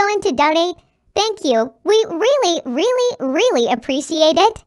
going to donate? Thank you. We really, really, really appreciate it.